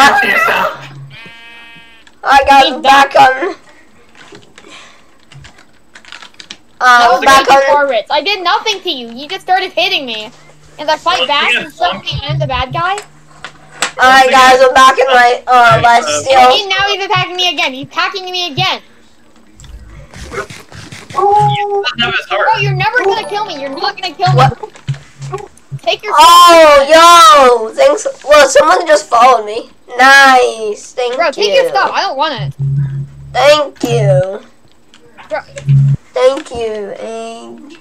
Answer yourself. I got He's back on. That Um, was back on. before Ritz. I did nothing to you. You just started hitting me. And I fight back and suddenly I'm the bad guy. Alright, guys, I'm back in my uh, life Uh, And he, now he's attacking me again. He's attacking me again. Oh, doesn't have his Bro, heart. you're never gonna kill me. You're not gonna kill me. What? Take your Oh, yo! Thanks. Well, someone just followed me. Nice. Thank Bro, you. take your stuff. I don't want it. Thank you. Bro, Thank you. And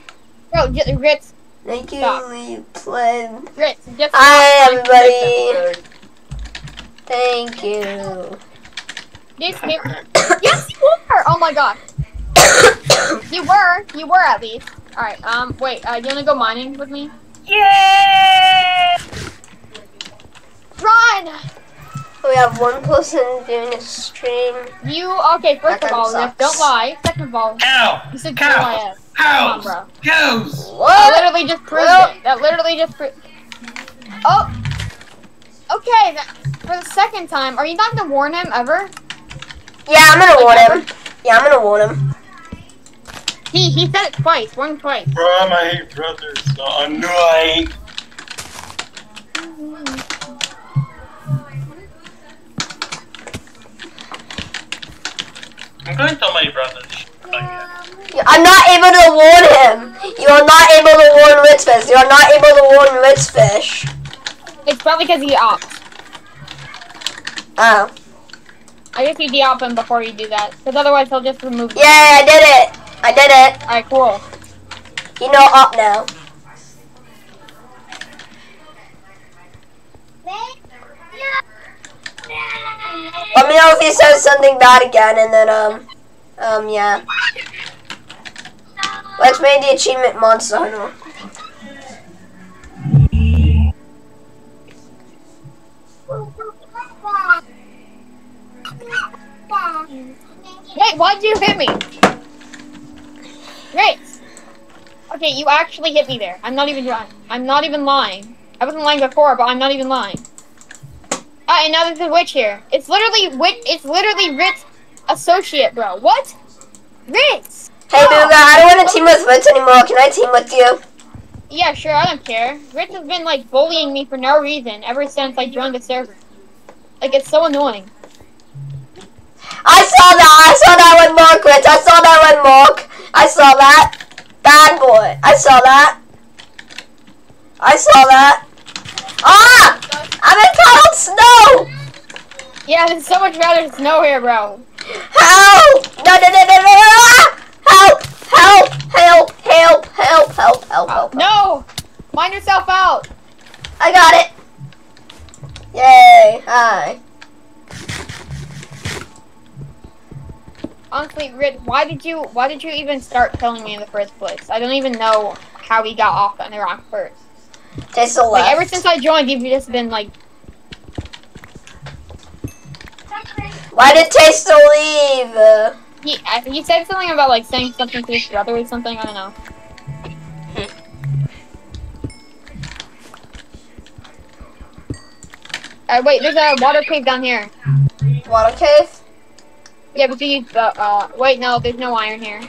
bro just, grits. thank you. Played. Ritz, just Hi, everybody. Thank you. Yes, you- yes, you were. Oh my god. You were. You were at least. Alright, um, wait, uh, you wanna go mining with me? Yeah! Run! We have one person doing a stream. You, okay, first That of all, sucks. don't lie. Second of all, Cow! you said Cow! GIS. Come on, Cows! bro. Cows! That literally just proved Well- it. That literally just proved. Oh. Okay. That, for the second time, are you not gonna warn him ever? Yeah, I'm gonna warn Like him. Yeah, I'm gonna warn him. He he said it twice. one twice. Bro, my hate brother's so annoying. I hate. I'm going to tell my brother. I'm not able to warn him. You are not able to warn Ritzfish. You are not able to warn Ritzfish. It's probably because he ops. Oh. I guess you de-op him before you do that, because otherwise he'll just remove. Yay, I did it. I did it. Alright, cool. You know up now. Let me know if he says something bad again and then um um yeah. Let's make the achievement monster hunter. Wait, why'd you hit me? Great. Okay, you actually hit me there. I'm not even trying. I'm not even lying. I wasn't lying before, but I'm not even lying. Ah, and now there's a witch here. It's literally witch. It's literally Ritz associate, bro. What? Ritz. Hey Booga, I don't want to team with Ritz anymore. Can I team with you? Yeah, sure. I don't care. Ritz has been like bullying me for no reason ever since I joined the server. Like it's so annoying. I saw that. I saw that with Mark Ritz. I saw that with Mark. I saw that. Bad boy. I saw that. I saw that. Ah! I'm in cold snow! Yeah, there's so much rather snow here, bro. Help! No, no, no, no, no! Ah! Help! Help! Help! Help! Help! Help! Help! Help! No! Find yourself out! I got it! Yay! Hi. Honestly, Rit, why did you why did you even start killing me in the first place? I don't even know how we got off on Iraq first. Taste the Like ever since I joined, you've just been like, Why did Taste leave? Uh, he I, he said something about like saying something to his brother or something. I don't know. Uh, wait, there's a water cave down here. water cave? Yeah, but you need the, uh, wait, no, there's no iron here.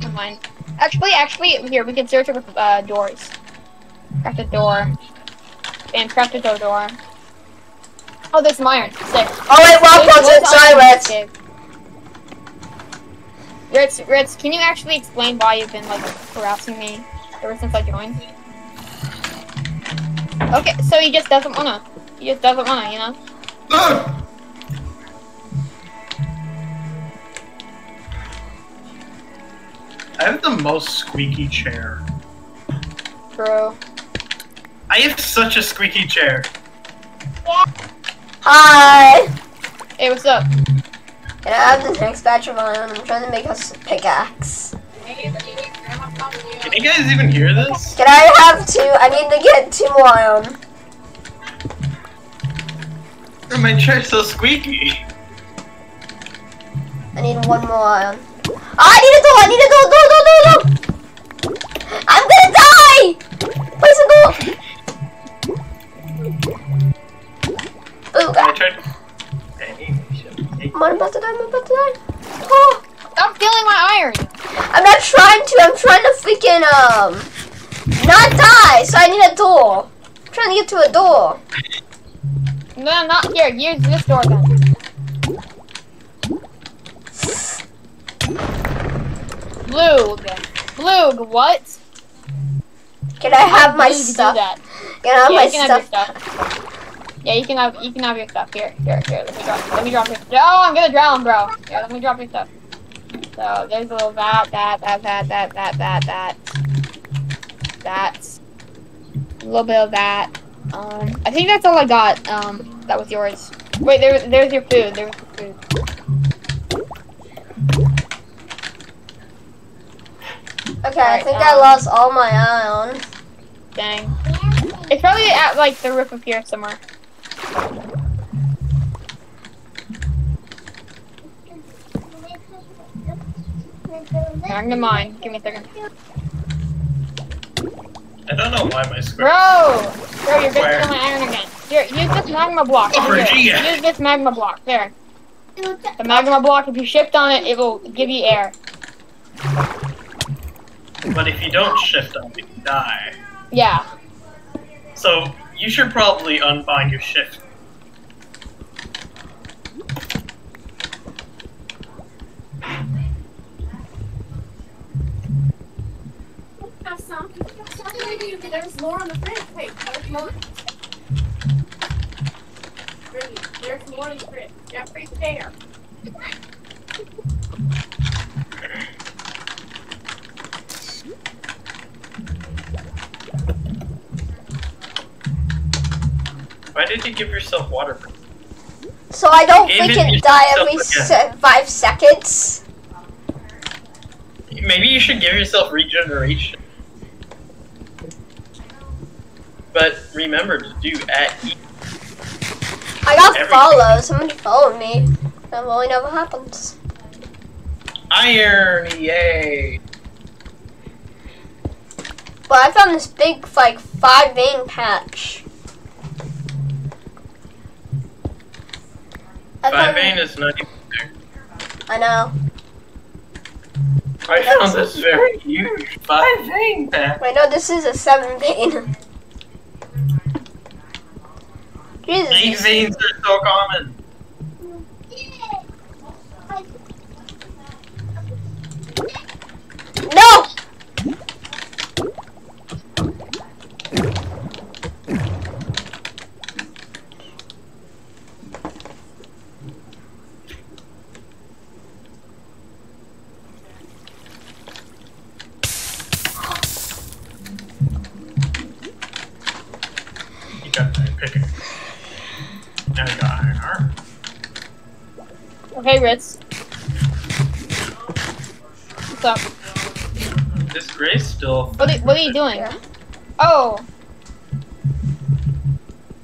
Never mind. Actually, actually, here, we can search it with, uh, doors. Craft a door. And craft a door door. Oh, there's some iron. Sick. Oh wait, well, There's Ponce, loads of sorry, in Ritz. this cave. Ritz, Ritz, can you actually explain why you've been, like, harassing me ever since I joined? Okay, so he just doesn't wanna. He just doesn't wanna, you know? I have the most squeaky chair. Bro. I have such a squeaky chair. Hi. Hey, what's up? Can I have the next batch of iron? I'm trying to make us a pickaxe. Can you guys even hear this? Can I have two? I need to get two more iron. My chair's so squeaky. I need one more iron. Oh, I need a door! I need a door! Door, door, door, door! I'm gonna die! Where's the door? I Booga. I'm about to die. I'm about to die. Oh, Stop stealing my iron. I'm not trying to. I'm trying to freaking um not die. So I need a door. I'm trying to get to a door. No, not here. Use this door then. Blue. Blue, what? Can I have my Blue, you do stuff? Can I have Yeah, my you can have your stuff. Yeah, you can have you can have your stuff. Here, here, here. Let me drop. Let me drop your. Oh, I'm gonna drown, bro. Yeah, let me drop your stuff. So there's a little that, that, that, that, that, that, that, that. That's a little bit of that. Um, I think that's all I got. Um, that was yours. Wait, there, there's your food. There's your food. Okay, I Alright, think I um, lost all my iron. Dang. It's probably at like the roof of here somewhere. Magna mine. Give me a second. I don't know why my square. Bro! Bro, you're gonna Where? steal my iron again. Here, use this magma block. Oh, Here, use this magma block. There. The magma block, if you shift on it, it will give you air. But if you don't shift up, you die. Yeah. So you should probably unbind your shift. There's more on the fridge. Hey, there's more. There's more in the fridge. Yeah, right there. Why did you give yourself water? So I don't freaking die every se- five seconds. Maybe you should give yourself regeneration. But remember to do at each. I got Everything. follow. Somebody followed me. That really never happens. Iron, yay! But I found this big, like, five vein patch. I Five vein is not even there. I know. I found this very huge five vein pack. Wait, no, this is a seven vein. Jesus. Eight these- veins are so common. No! You got that picker. Now you got iron armor. Okay, Ritz. What's up? This gray's still. What are, what are you doing? Oh.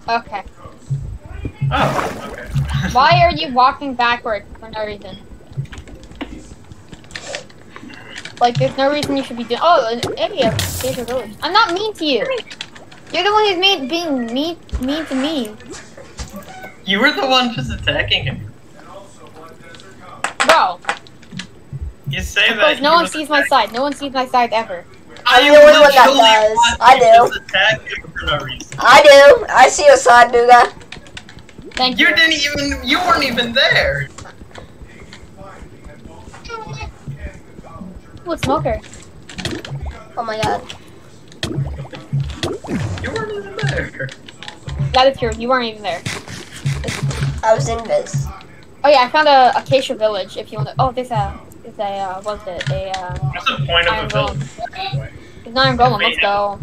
Okay. Oh, okay. Why are you walking backward for no reason? Like, there's no reason you should be doing. Oh, an idiot. Save your village. I'm not mean to you. You're the one who's mean, being mean, mean to me, You were the one just attacking him. bro. You say no one sees my side. No one sees my side ever. I I'm the only one that literally does. I do. Just attack him for no reason. I do. I see your side, Nuga. Thank you. You didn't even. You weren't even there. Ooh, smoker. Oh my god. You weren't even there. That is true. You weren't even there. I was in this. Oh yeah, I found a acacia village. If you want to. Oh, there's a. Uh, There's a. Uh, what's it? A. Uh, What's the point of Iron a golem. village? anyway? there's an iron golem. Let's go.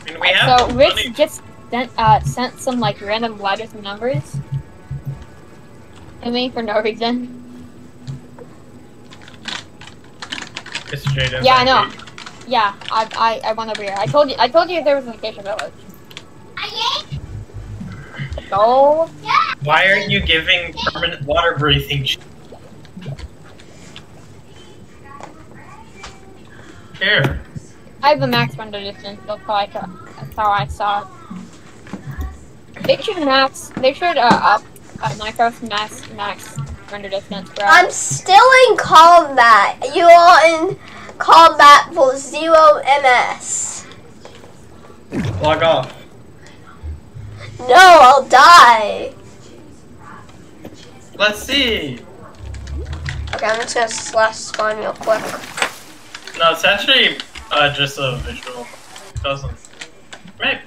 I mean, we have So the Rich money. just sent uh sent some like random letters and numbers to me for no reason. It's Jaden, Yeah, I know. you. Yeah, I I I went over here. I told you I told you there was an acacia village. Go. Why aren't you giving permanent water breathing? sh- Here. I have the max render distance. That's how I ca- that's how I saw it. They should max. They should uh, up uh, Minecraft max max render distance. Bro. I'm still in combat. You are in combat for zero MS. Log off. No, I'll die. Let's see. Okay, I'm just gonna slash spawn real quick. No, it's actually uh, just a visual. It doesn't. Right.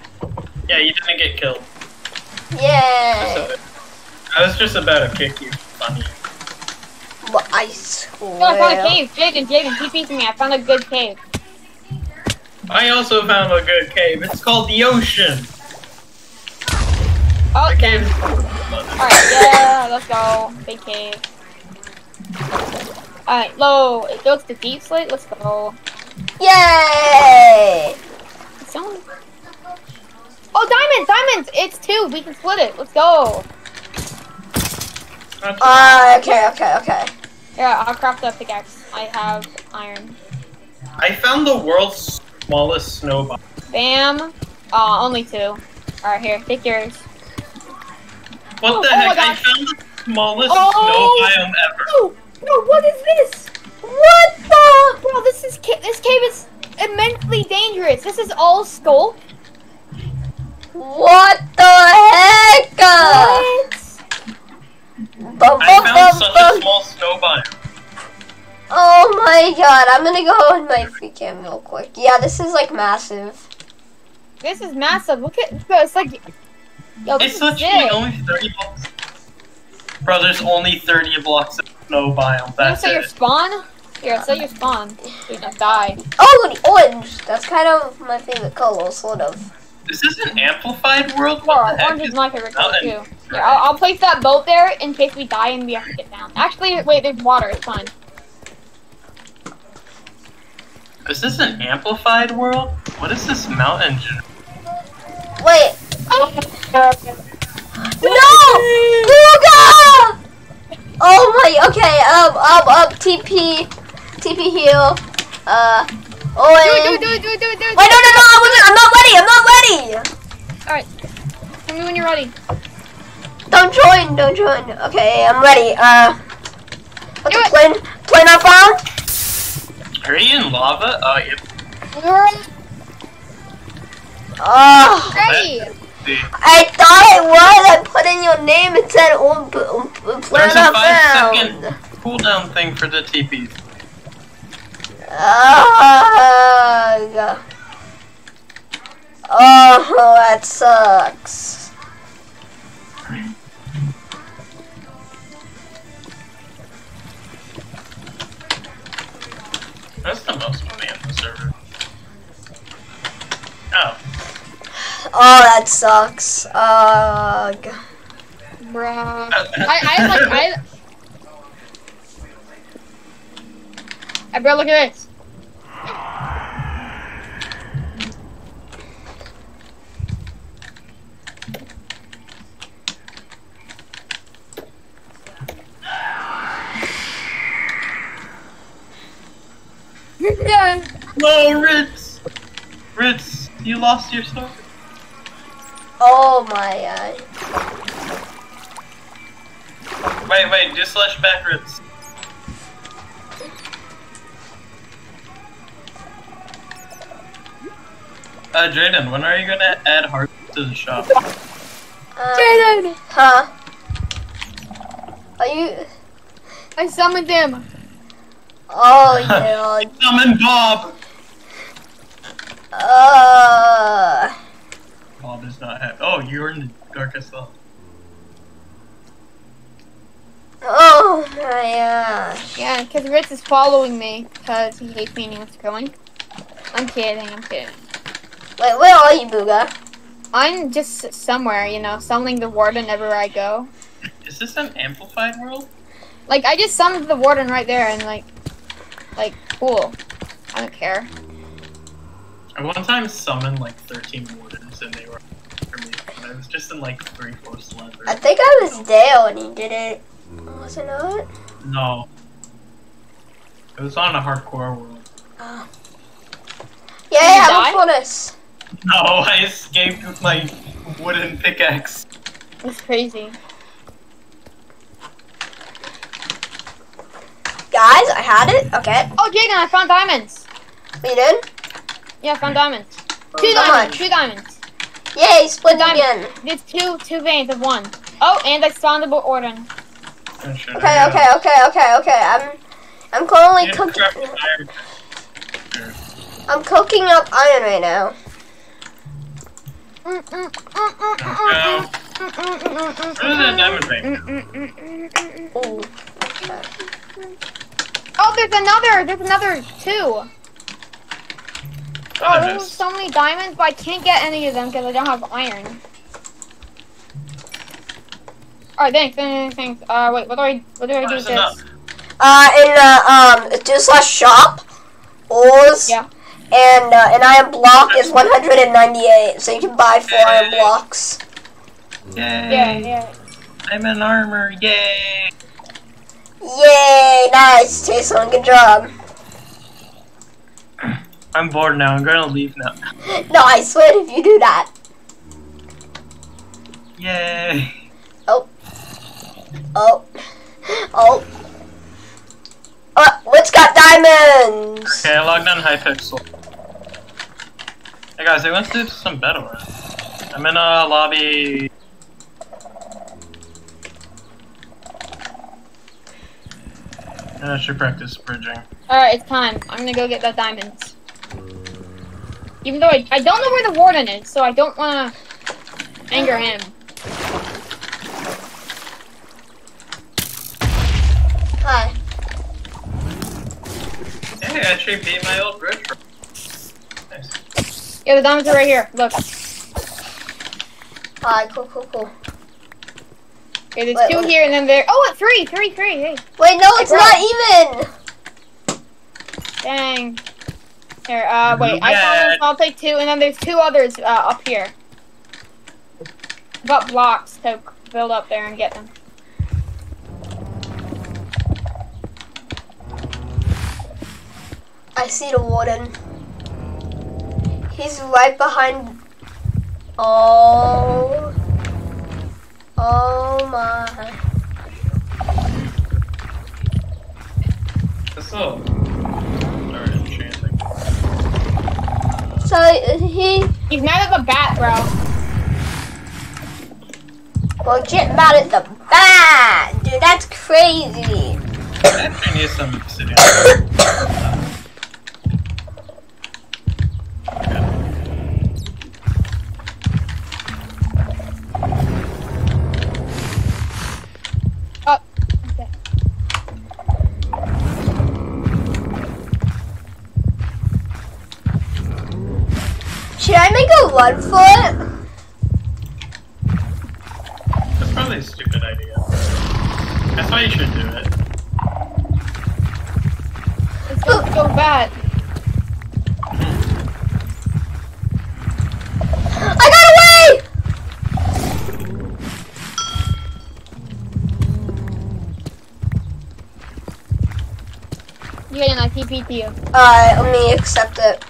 Yeah, you didn't get killed. Yeah. I was just about to kick you. Funny. But I Oh, I found a cave. Jaden, Jaden, TP to me. I found a good cave. I also found a good cave. It's called the ocean. Oh, The cave. Alright, yeah, let's go. Big cave. Alright, low. It goes to deepslate. Let's go. Yay! Someone... Oh, diamonds! Diamonds! It's two. We can split it. Let's go. That's- Uh, okay, okay, okay. Yeah, I'll craft a pickaxe. I have iron. I found the world's smallest snowball. Bam. Uh, only two. Alright, here. Take yours. What Oh, the oh my heck? I found the smallest Oh! snow biome ever. Oh! No, what is this? What the? Bro, this is ca- this cave is immensely dangerous. This is all skull. What the heck? Uh, What? bum, I found bum, such bum. a small snow biome. Oh my god, I'm gonna go in my free cam real quick. Yeah, this is like massive. This is massive. Look at bro, it's like Yo, this It's is literally sick. only 30 blocks. Bro, there's only 30 blocks of snow biome. You That's say your it. spawn? Here, say your spawn. So you don't die. Oh, the orange. That's kind of my favorite color, sort of. This is an amplified world? Bro, What the heck orange is is my favorite color too. mountain? Here, I'll, I'll place that boat there in case we die and we have to get down. Actually, wait, there's water. It's fine. Is this an amplified world? What is this mountain? Wait. No! Booga! Oh my, okay, um, um, um, TP, TP heal, uh, Do do it, do it, do it, do it, do it. Wait, no, no, no, I wasn't, I'm not ready, I'm not ready! Alright. Tell me when you're ready. Don't join, don't join. Okay, I'm ready, uh, what's the it. plane, plane I found? Are you in lava? Oh, yep. We're Oh, ready. See. I thought it was, I put in your name, it said, um, um, There's a five found. second cooldown thing for the TPs. Ugh. Oh, that sucks. That's the most money on the server. Oh, Oh, that sucks. Ugh. Bruh. I, I like, I. Hey, bro, look at this. yeah. No, Ritz! Ritz, you lost your stuff? Oh my god. Wait, wait, do slash back Ritz. Uh, Jaden, when are you gonna add hearts to the shop? Uh, Jaden! huh? Are you? I summoned him. Oh yeah. Summon Bob! Uh. Bob is not happy. Oh, you're in the darkest zone. Oh my gosh. Yeah, because Ritz is following me because he hates me and he wants to kill me. I'm kidding, I'm kidding. Wait, where are you, Booga? I'm just somewhere, you know, summoning the warden everywhere I go. Is this an amplified world? Like, I just summoned the warden right there and, like, like, cool. I don't care. I one time summoned like 13 wardens and they were for me. And I was just in like 3 4th level. I think I was Dale when he did it. Was it not? No. It was on a hardcore world. Ah. Yeah, you yeah, die? look for this. No, I escaped with my wooden pickaxe. It's crazy. Guys, I had it. Okay. Oh, Jagan, I found diamonds. You did? Yeah, I found diamonds. Two diamonds. Two diamonds. Yay, split Diamond. again. There's two two veins of one. Oh, and I found the warden. Oh, Okay, I okay, okay, okay, okay. I'm I'm currently Yeah, cooking crap, iron. Here. I'm cooking up iron right now. Mm, mm, mm, mm, mm, Go. mm, mm, mm, mm, Where's that diamond vein? mm, mm, mm, mm, mm, mm. Ooh. Oh, there's another. There's another two. Oh, there's so many diamonds, but I can't get any of them because I don't have iron. Alright, thanks, thanks, thanks. Uh, wait, what do I, what do I do with this? Uh, in uh, um, do slash shop, ores, Yeah. and uh, an iron block is 198, so you can buy four iron blocks. Yay! Yeah, yeah. I'm in armor. Yay! Yay! Nice, Jason. Good job. I'm bored now. I'm gonna leave now. No, I swear if you do that. Yay! Oh. Oh. Oh. Uh, what's got diamonds? Okay, I logged on Hypixel. Hey guys, I want to do some battle run. I'm in a lobby. And I should practice bridging. Alright, it's time. I'm gonna go get the diamonds. Even though I, I don't know where the warden is, so I don't wanna anger him. Hi. Hey, I actually beat my old bridge. Nice. Yeah, the diamonds are right here. Look. Hi, cool, cool, cool. Okay, there's Wait, two wait. here and then there. Oh, three, three, three. Hey, Wait, no, it's bro. not even! dang. Here, uh, wait. I found Yeah. this. I'll take two, and then there's two others uh, up here. Got blocks to build up there and get them. I see the warden. He's right behind. Oh. Oh my. This will So he. He's mad at the bat, bro. Well, get mad at the bat! Dude, that's crazy. I actually need some obsidian. Uh, Should I make a one foot? That's probably a stupid idea. That's why you should do it. It's going to go bad. I got away! You get an ITP to you. Uh, Alright, let me accept it.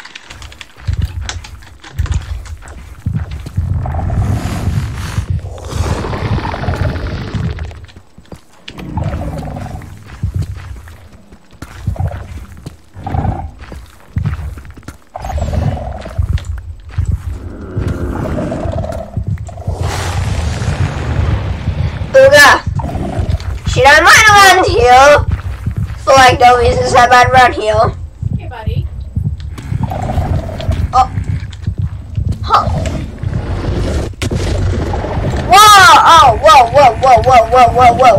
Mind around here? For like no reasons I might run here. Hey, buddy. Oh. Huh. Whoa! Oh, whoa, whoa, whoa, whoa, whoa, whoa, whoa.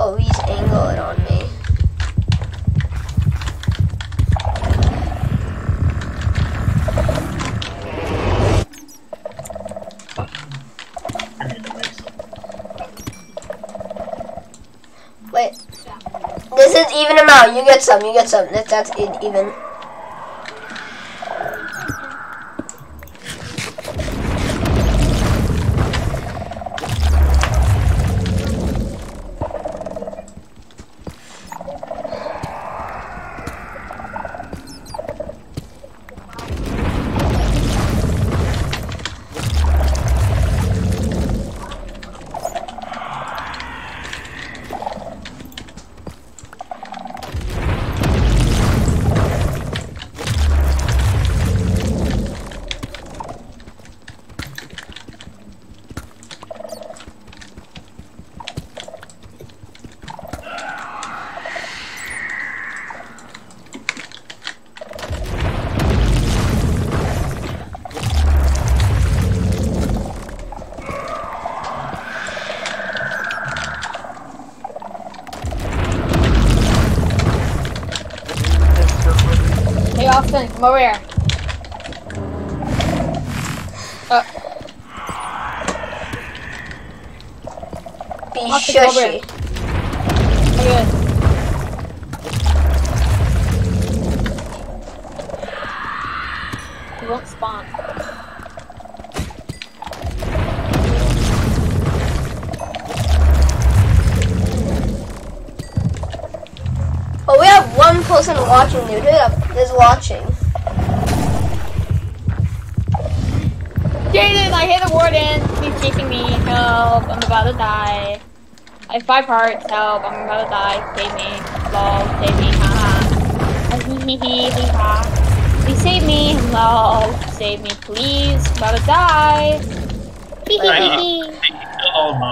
Oh, he's angling on me. I need to make some. Wait. This is even amount. You get some. You get some. That, that's it, even. Come over here. Uh, Be Austin, come over here. shushy. Look. He won't spawn. But we have one person watching, dude. Who is watching? I hit a warden. He's chasing me. Help! I'm about to die. I have five hearts. Help! I'm about to die. Save me. Lol. Save me. Haha. Hee hee hee hee ha. Please save me. Lol. Save me, please. I'm about to die. Hee hee hee hee. They can kill all mobs. Hee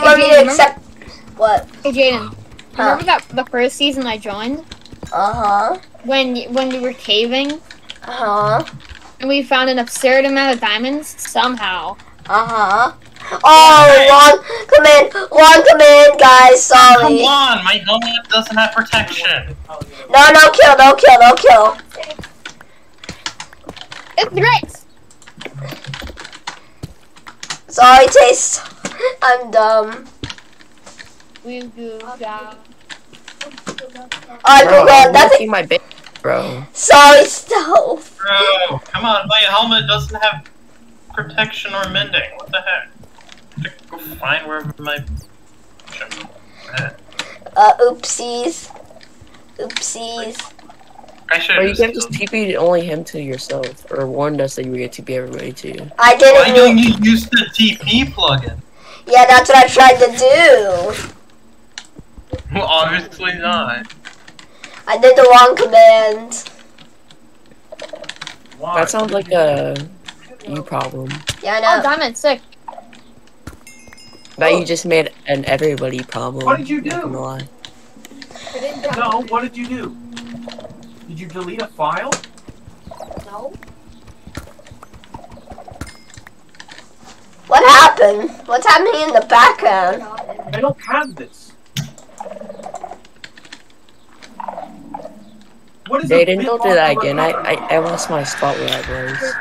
ba. Oh, you want me to Remember- accept? What? Hey Jaden, Huh. remember that the first season I joined Uh huh. when when we were caving Uh huh. and we found an absurd amount of diamonds somehow. Uh huh. Oh, long command, long command, guys. Sorry. Come on, my helmet doesn't have protection. No, no kill, no kill, no kill. It's Rex. Sorry, taste. I'm dumb. We do that. Alright, Bro, Google, I'm nothing. looking my bit, bro. Sorry, Stove. Bro, come on, my helmet doesn't have protection or mending. What the heck? I have to go find wherever my. Uh, oopsies. Oopsies. I should. Bro, you can't just TP only him to yourself, or warned us that you were gonna TP everybody to you. I Why didn't. don't mean- you use the TP plugin? Yeah, that's what I tried to do. Well, obviously not. I did the wrong command. That sounds like a you problem. Yeah, I Oh, know. diamond, sick. That you oh. just made an everybody problem. What did you not do? gonna lie. No, what did you do? Did you delete a file? No. What happened? What's happening in the background? I don't have this. What is the Jaden, bit don't do on that again. I, I I lost my spot where I was.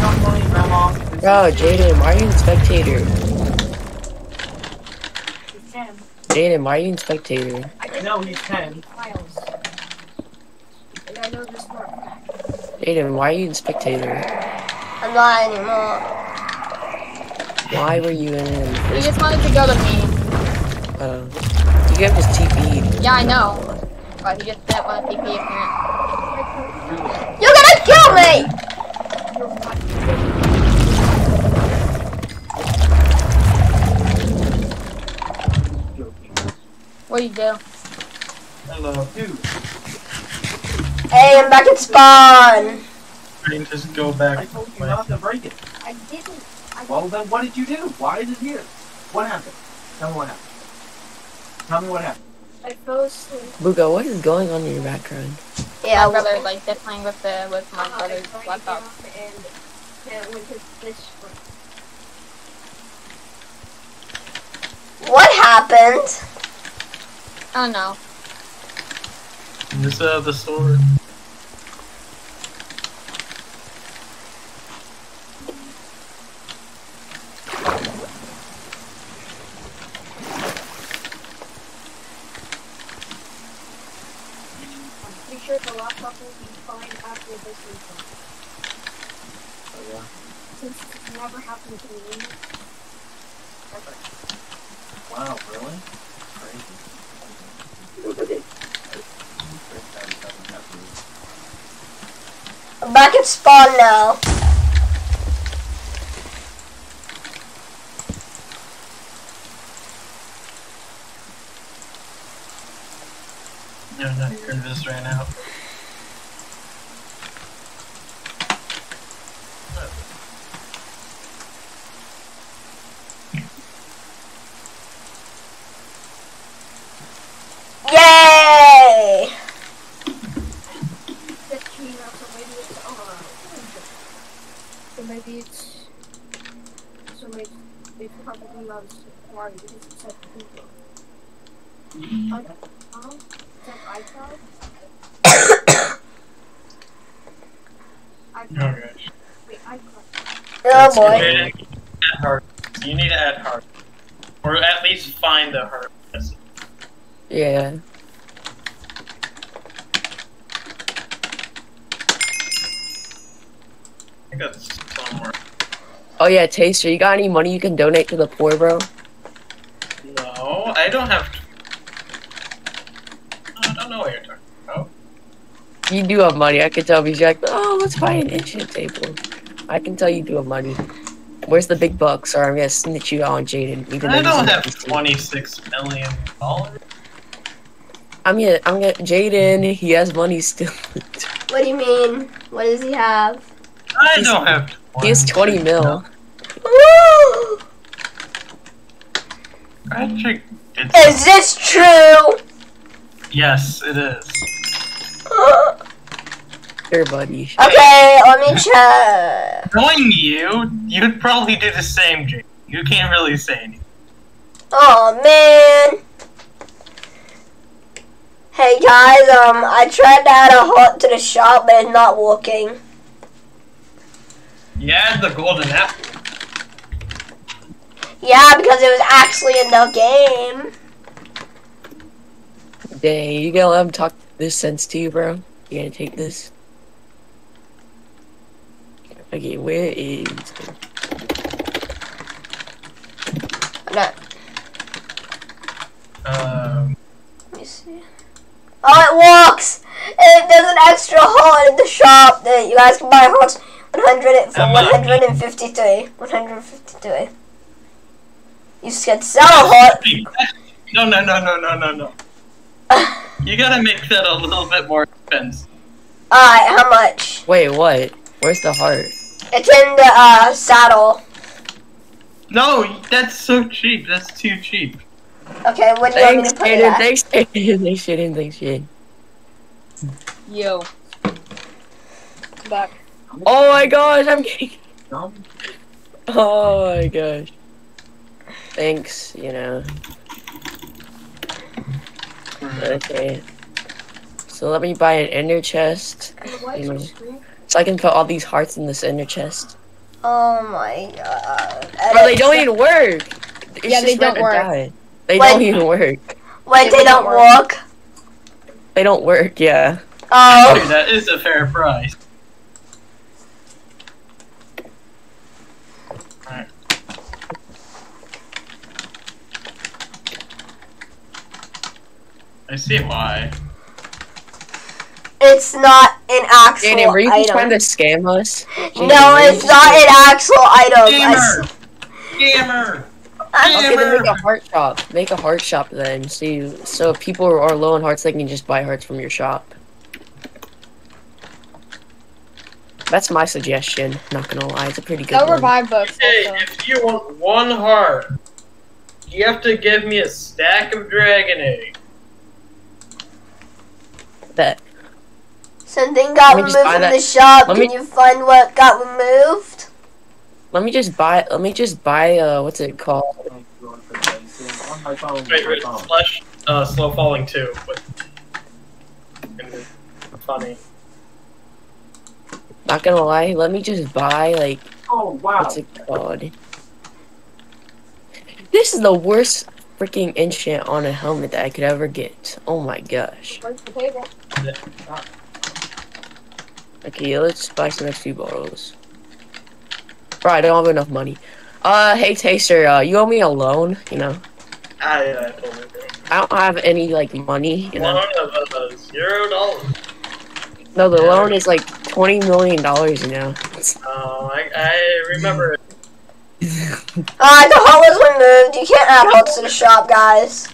Not money, Grandma. This Bro, Jaden, why are you in spectator? Jaden, why are you in spectator? I know he's 10. Jaden, why are you in spectator? I'm not anymore. Why were you in? in the He just wanted to go to me. Uh, you could have just TP'd. Yeah, I know. But he just didn't want to TP apparently. You're gonna kill me! What do you do? Hello. Dude, Hey, I'm back at spawn. I can just go back. I back. told you not to break it. I didn't. I Well, then what did you do? Why is it here? What happened? Tell me what happened. Tell me what happened. I fell asleep. Booga, what is going on in your background? Yeah, my brother, like, they're playing with the with my brother's laptop. And yeah, went to this one. what happened? I don't know. Just uh, have the sword. I'm pretty sure the laptop will be fine after this weekend. Oh, yeah. Since it's Ever. Wow, really? Crazy. I'm back at spawn now. No, no, your invis ran out. Yay! Just cheating out somewhere. Oh gosh. Oh boy. Jaden, add heart. You need to add heart. Or at least find the heart. Yes. Yeah. I somewhere. Oh yeah, Taster, you got any money you can donate to the poor, bro? No, I don't have. I don't know what you're talking about. You do have money. I can tell because you're like, oh, let's buy an ancient table. I can tell you do have money. Where's the big bucks? Or I'm gonna snitch you on Jaden. I don't have 26 million dollars. I'm gonna, I'm gonna, Jaden, he has money still. What do you mean? What does he have? I He's- don't have. he has 20 mil. Woo! Patrick did. Is this true? Yes, it is. Here, buddy. Okay, let me check. Knowing you, you'd probably do the same, Jake. You can't really say anything. Oh man. Hey guys, um, I tried to add a heart to the shop, but it's not working. Yeah, the golden apple. Yeah, because it was actually in the game. Dang, you gonna let him talk this sense to you, bro? You gonna take this? Okay, where is? No, Um, let me see. Oh, it works! And there's an extra heart in the shop that you guys can buy hearts 100 for How much? 153. 153. You can sell a heart. no, no, no, no, no, no, no. You gotta make that a little bit more expensive. Alright, how much? Wait, what? Where's the heart? It's in the uh, saddle. No, that's so cheap. That's too cheap. Okay, what do you want me Thanks, to put it Jaden. Thanks, Jaden. Thanks, Jaden. Thanks, Jaden. Yo. Back. Oh my gosh, I'm getting. No? Oh my gosh. Thanks, you know. Okay. So let me buy an ender chest. You know, so I can put all these hearts in this ender chest. Oh my god. Bro, they don't even work. It's Yeah, they don't work. die. They What? don't even work. Wait, they don't work? They don't work, yeah. Oh. Dude, that is a fair price. Alright. I see why. It's not an actual Jaden, were you just trying item. to scam us? Jaden, No, it's not an actual item. I Gamer! S- Gamer! Okay, then make a heart shop. Make a heart shop then. So you, so if people are low on hearts, they can just buy hearts from your shop. That's my suggestion. Not gonna lie, it's a pretty good No one. revive books. Hey, Also. if you want one heart, you have to give me a stack of dragon egg. Bet. Something got Let me just removed from the shop. let Can me- you find what got removed? Let me just buy. Let me just buy. Uh, what's it called? Wait, wait, slash, uh, slow falling too. But... Funny. Not gonna lie. Let me just buy like Oh, wow. what's it called? This is the worst freaking enchant on a helmet that I could ever get. Oh my gosh. Where's the table? Okay, let's buy some XP bottles. Bro, I don't have enough money. Uh, hey Taster, uh, you owe me a loan, you know? Ah, yeah, I totally. I don't have any, like, money, you know? Loan of uh, zero dollars. No, the Yeah. loan is like $20 million, you know? Oh, I, I remember. it. Uh, the heart was removed. You can't add hearts to the shop, guys.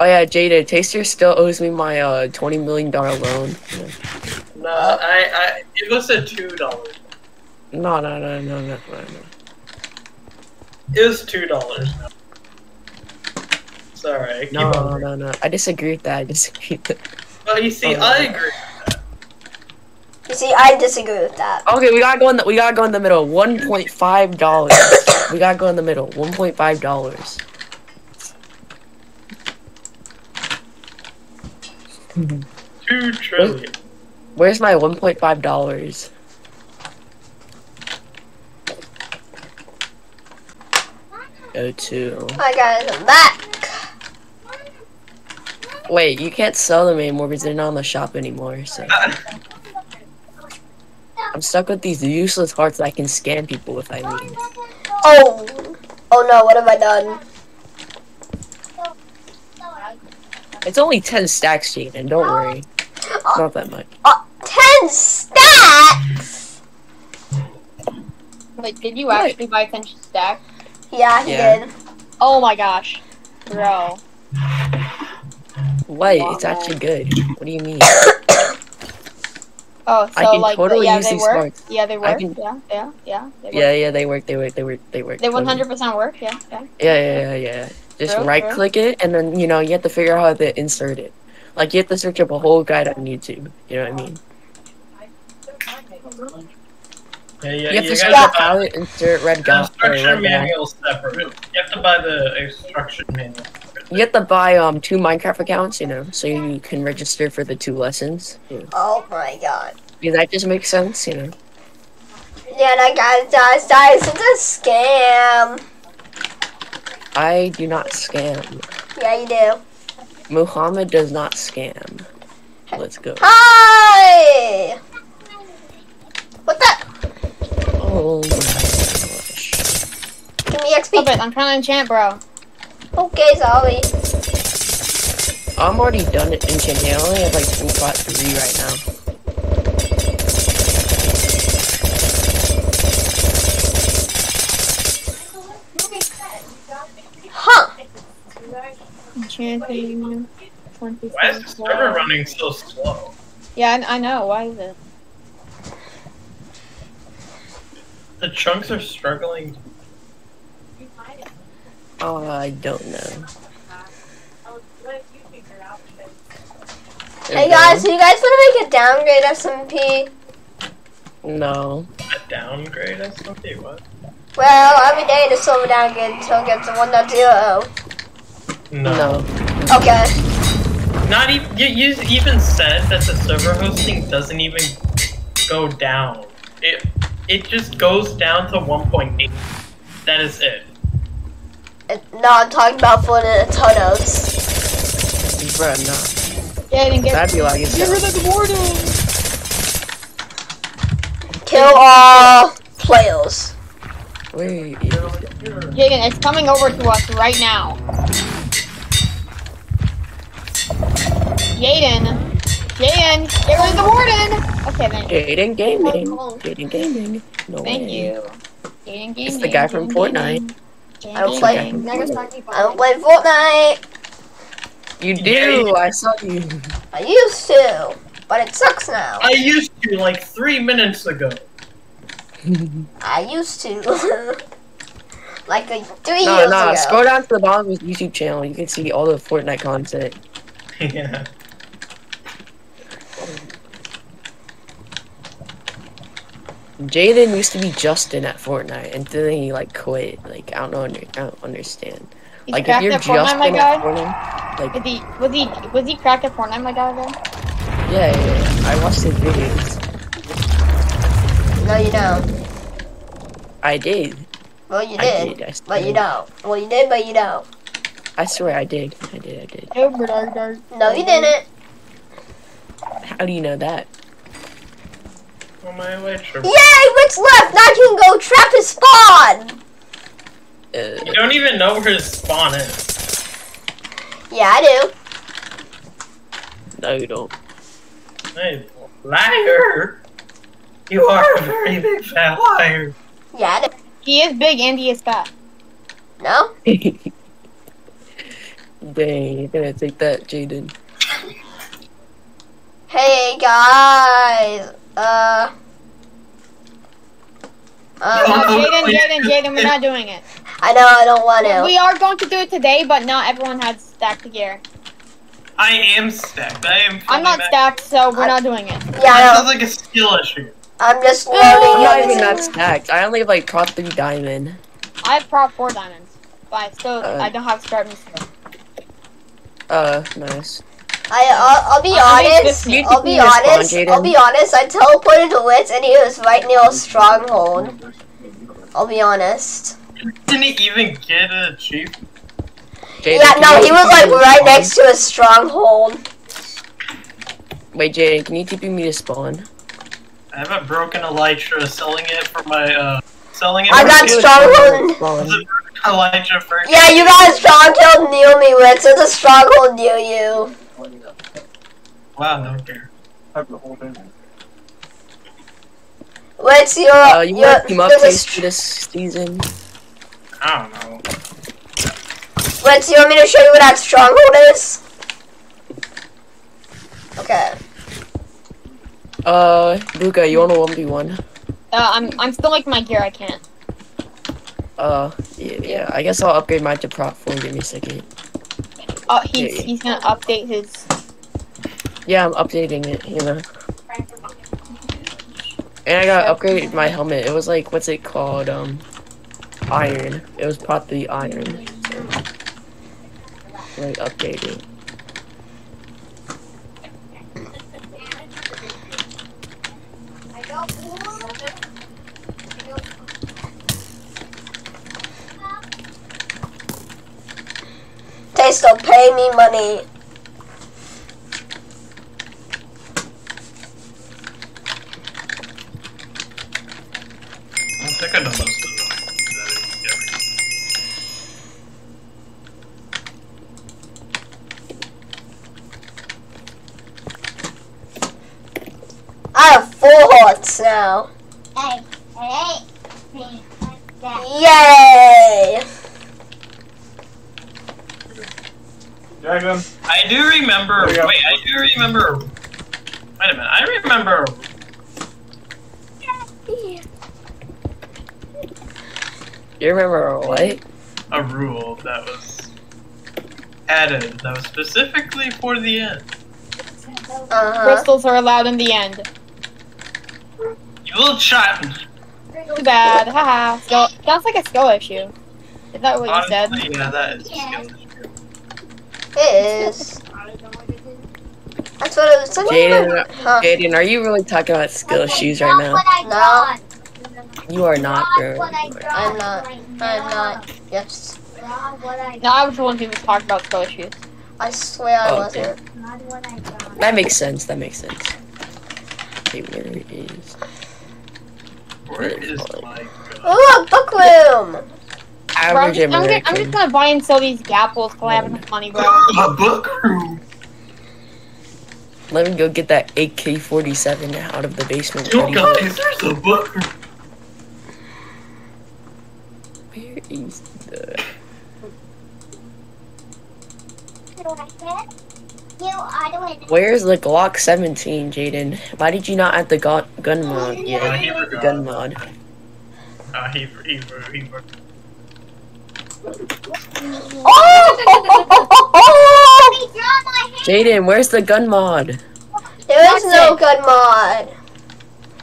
Oh yeah, Jada, Taster still owes me my, uh, $20 million loan. No, I, I, it was a two dollars. No, no, no, no, no, no, no. It two dollars. Sorry, keep No, on. no, no. I disagree with that. I disagree with that. Well, you see, Oh, I yeah. agree. You see, I disagree with that. Okay, we gotta go in the we gotta go in the middle. One point five dollars. we gotta go in the middle. One point five dollars. Two trillion. Where's my 1.5 dollars? Go to. Hi guys, I'm back. Wait, you can't sell them anymore because they're not in the shop anymore. So I'm stuck with these useless hearts that I can scam people with. I mean, Oh, oh no, what have I done? it's only 10 stacks, Jaden. Don't worry. It's not that much. Uh, ten stacks. Wait, did you actually buy attention stack? Yeah, he Yeah. did. Oh my gosh, bro. Wait, it's actually good. What do you mean? Oh, so I can like totally yeah, use they these work. smarts. Yeah, they work. can- Yeah, yeah, yeah. They work. Yeah, yeah, they work. They work. They work. They work. They 100% work. Yeah, yeah. Yeah, yeah, yeah, yeah. Just True, right true. click it, and then you know you have to figure out how to insert it. Like you have to search up a whole guide on YouTube. You know what I mean? Yeah, yeah, You have you to gotta search up buy how insert red the instruction red manual separate. You have to buy the instruction manual. You have to buy um two Minecraft accounts, you know, so you can register for the two lessons. Yeah. Oh my god. Because that just makes sense, you know. Yeah, that guy dies, dies. It's a scam. I do not scam. Yeah, you do. Muhammad does not scam. Let's go. Hi. What the? Oh. Give me XP. Stop it! I'm trying to enchant, bro. Okay, sorry. I'm already done it enchanting. I only have like two spot three right now. Huh? Enchanting. Why is the server running so slow? Yeah, I, I know. Why is it? The chunks are struggling. Oh, I don't know. Hey guys, do you guys want to make a downgrade SMP? No. A downgrade or something? What? Well, every day the server downgrade until it gets to 1.0. No. Okay. Not even. You, you even said that the server hosting doesn't even go down. It it just goes down to 1.8. That is it. And- No, I'm talking about for the tunnels. Bruh, no. Yeah, I didn't get. That'd be like Get rid of the warden. Kill all players. Wait. Jaden, it's coming over to us right now. Jaden, Jaden, get rid of the warden. Okay, then. Jaden Gaming. Oh, oh. Jaden Gaming. No Thank way. you. Jaden Gaming. It's the guy from Jaden Fortnite. Gaming, I don't play- Gaming. I don't play Fortnite. You do. I saw you. I used to, but it sucks now. I used to like three minutes ago. I used to. like a, three No, years no. ago. Scroll down to the bottom of his YouTube channel. You can see all the Fortnite content. yeah. Jaden used to be Justin at Fortnite, and then he like quit. Like I don't know. I don't understand. He's like if you're at Fortnite, my Justin at guy. Fortnite, like Was he, was he, was he cracked at Fortnite, my guy, then? yeah, yeah, yeah. I watched his videos. No, you don't. I did. Well, you I did. did. I But you did. don't. Well, you did, but you don't. I swear I did. I did. I did. No, you didn't. How do you know that? On my way. Yay, Rick's left. Now you can go trap his spawn. Uh, You don't even know where his spawn is. Yeah, I do. no, you don't. Hey, liar! You are a very big fat liar. Yeah, I do. He is big and he is fat. No? Dang, you're gonna take that, Jaden. Hey, guys. Uh. Um, Oh, Jaden. Jaden, Jaden, we're not doing it. I know I don't want to. We are going to do it today, but not everyone has stacked gear. I am stacked. I am. I'm not fully stacked, so we're not doing it. Yeah, That sounds like a skill issue. I'm just I'm not even that stacked. I only have like prot three diamond. I have prot four diamonds, but I still Uh, I don't have start. Uh, nice. I, I'll, I'll be honest. I'll be honest. respond, I'll be honest. I teleported to Witz and he was right near a stronghold. I'll be honest. Didn't he even get a chief? Jaden, Yeah, no, he was like right spawn? next to a stronghold. Wait, Jaden, can you TP me to spawn? I have a broken elytra selling it for my uh selling it I got my- stronghold. Spawn. Elytra for Yeah, you got a stronghold near me, Witz. There's a stronghold near you. Wow, no care. Have the whole thing. Witz, you're. Uh, you you're want team there's a updates str- for this season? I don't know. Witz, you want me to show you what that stronghold is? Okay. Uh, Luca, you want a one v one? Uh, I'm I'm still like my gear. I can't. Uh, yeah, yeah. I guess I'll upgrade mine to prot four. Give me a second. Oh, he's he's gonna update his. Yeah, I'm updating it. You know. And I got upgraded my helmet. It was like, what's it called? Um, iron. It was the iron. So, like updated. They still pay me money. I think I know most of them. I have four hearts now. Yay! Dragon. I do remember. There you go. Wait, I do remember. Wait a minute. I remember. You remember what? a rule that was added that was specifically for the end. Uh-huh. Crystals are allowed in the end. You little child. Too bad. Haha. Skill. Sounds like a skill issue. Is that what you said? Yeah, that is a skill issue. It is. That's what it was. Jaden, Huh. Jaden, are you really talking about skill shoes right now? No, You are not, girl. I'm not. I'm not. Yes. No, I was the one who was talking about skill issues. I swear I Oh, okay. wasn't. That makes sense. That makes sense. Okay, where is? Where is my gun? Ooh, a book room! Bro, I'm, just, I'm, gonna, I'm just gonna buy and sell these gapples because I have enough money, bro. A book room. Let me go get that AK-47 out of the basement. Yo, buddy. guys, there's a book room. Where is the? Where's the Glock 17, Jaden? Why did you not add the gun gun mod Uh, yet? he. Gun mod. Uh, he, he, he, he, Oh! Jaden, where's the gun mod? There is no gun mod.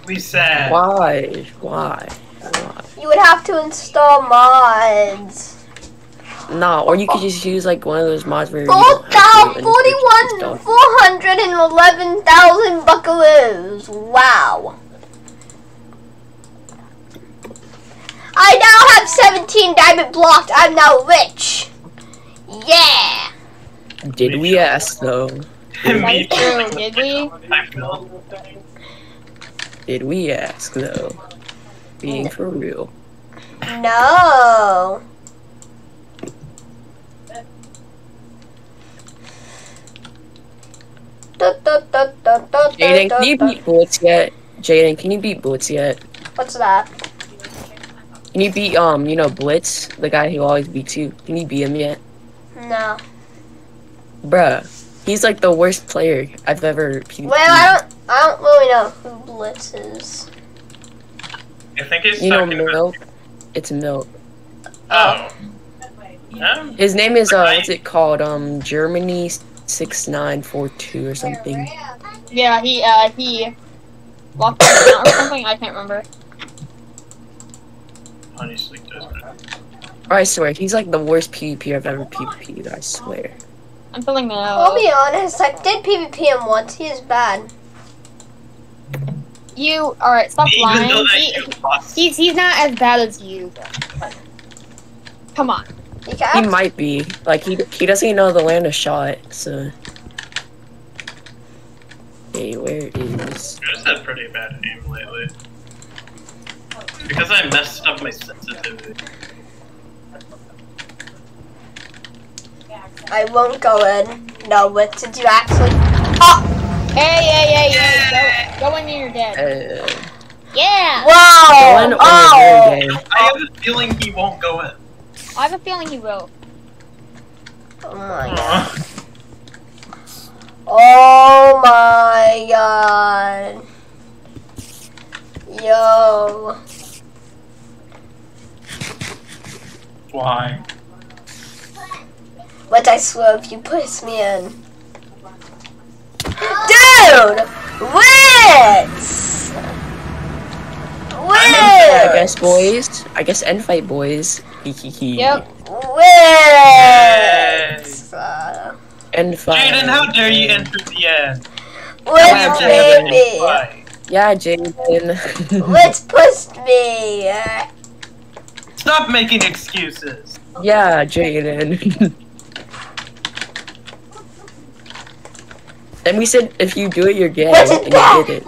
we sad. Why? Why? Why? You would have to install mods. Nah, or you could just use like one of those mods where you don't have to 41, 411,000 buckaroos. Wow. I now have 17 diamond blocked. I'm now rich. Yeah. Did we ask though? Me That's did we? Did we ask though? Being for real. No. Jaden, can you beat Blitz yet? Jaden, can you beat Blitz yet? What's that? Can you beat um, you know, Blitz, the guy who always beats you? Can you beat him yet? No. Bruh, he's like the worst player I've ever. Well, I don't. I don't really know who Blitz is. I think he's You know talking about. Milk? It's Milk. Oh. Um, His name is uh, what's it called? Um, Germany six nine four two or something. Yeah, he uh he locked out or something. I can't remember. honestly, does I swear, he's like the worst PvP I've ever PvP'd. I swear. I I'm feeling no. I'll be honest, I did PvP him once. He is bad. You alright? Stop Even lying. He- he's he's not as bad as you. Come on. He He might be. Like he he doesn't even know the land of shot, so. Hey, where is? I just had pretty bad aim lately. Because I messed up my sensitivity. I won't go in. No, what did you actually? Oh, Hey, hey, hey, hey! Go, go in when you're dead. Uh, Yeah. whoa! one or Oh, very gay. I have a feeling he won't go in. I have a feeling he will. oh my god! Oh my god! Yo! Why? But I swear, if you push me in, dude, Wits, I guess, boys. I guess end fight, boys. Hee hee hee. Yep. Wits, uh, End fight. Jaden, how dare you enter the end? Wits, Jaden. baby, Yeah, Jaden. Wits pushed me. Uh, Stop making excuses. yeah, Jaden. and we said if you do it, you're gay, What's and it back? you did it.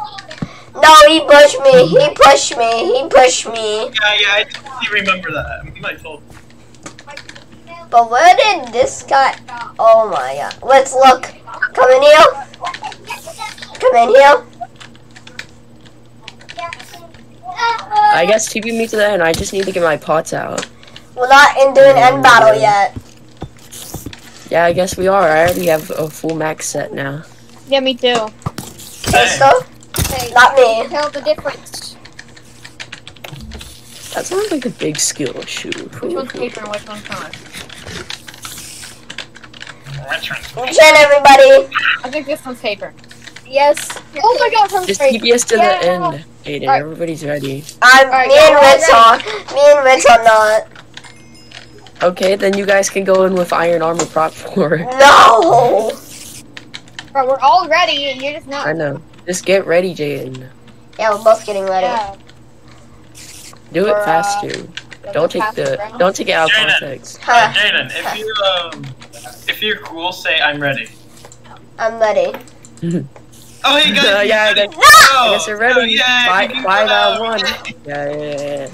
No, he pushed me. He pushed me. He pushed me. Yeah, yeah, I totally remember that. I told But where did this guy? Oh my god! Let's look. Come in here. Come in here. I guess TP me to the end. I just need to get my pots out. We're not in doing end battle yet. Yeah, I guess we are. I already have a full max set now. Yeah, me too. Sister? Not me. Tell the difference. That sounds like a big skill. Shoot. Which one's paper and which one's not? Veterans. Jen, everybody. I think this one's paper. Yes. Oh my god, sounds Just keep TP us to Yeah. the end. Aiden, Alright. everybody's ready. I'm Alright, me and y'all Rich are. Me and Rich are not. Okay, then you guys can go in with iron armor prot four. No. Bro, we're all ready and you're just not. I know. Just get ready, Jaden. Yeah, we're both getting ready. Yeah. Do it Bruh. faster. Don't take the don't take it out of Jaden. context. Uh, Huh. Jaden, if you um, if you're cool, say I'm ready. I'm ready. Oh, hey guys. Uh, yeah, I guess- ready? I guess you're ready. oh, yeah, Five- you five out of one. Yeah, yeah, yeah.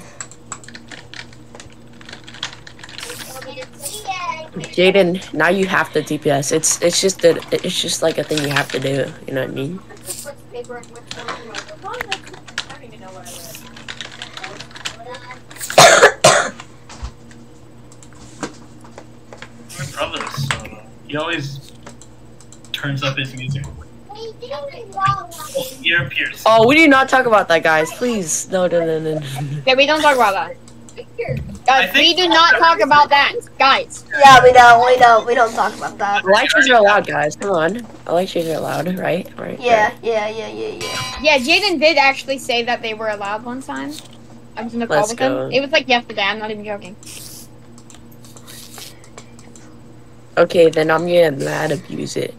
Jaden, now you have to DPS. It's it's just that it's just like a thing you have to do. You know what I mean? My brother is so. He always turns up his music. Ear piercing. Oh, we do not talk about that, guys. Please, no, no, no, no. no. Yeah, we don't talk about that. I Guys, we think- do not talk about that. Guys. Yeah, we don't. We don't. We don't talk about that. Elections are allowed, guys. Come on, elections are allowed, right? Right. Yeah, yeah, yeah, yeah, yeah. Yeah, Jaden did actually say that they were allowed one time. I was in the call Let's with go. him. It was like yesterday, I'm not even joking. Okay, then I'm gonna mad abuse it.